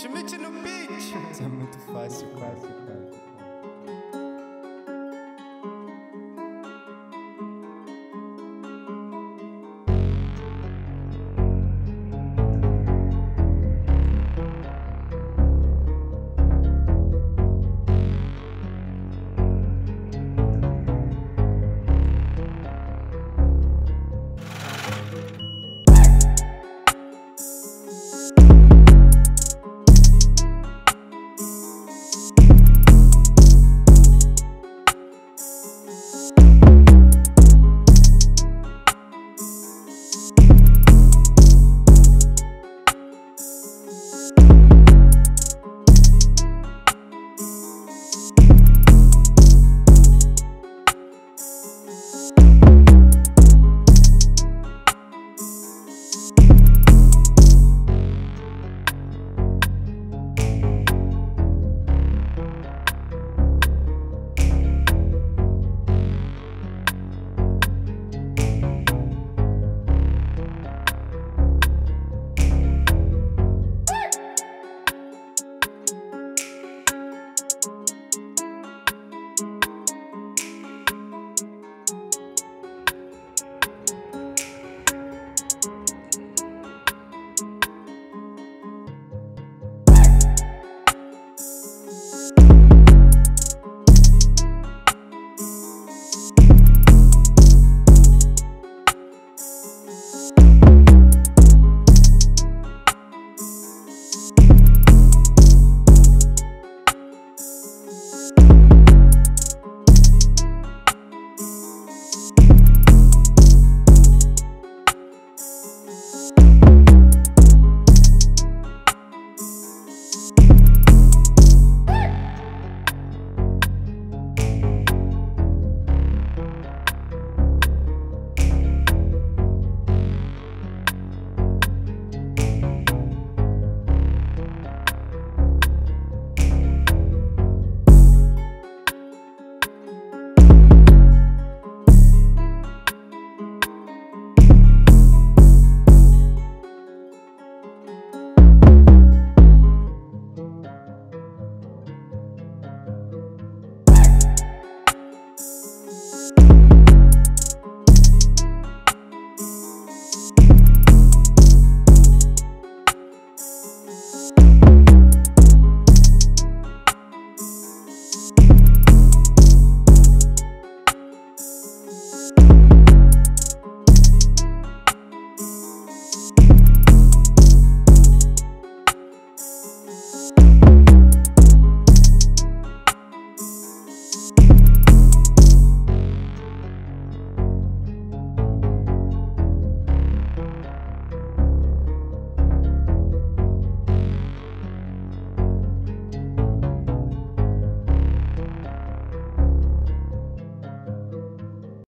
Schmidt no beat. Isso é muito fácil, quase, cara.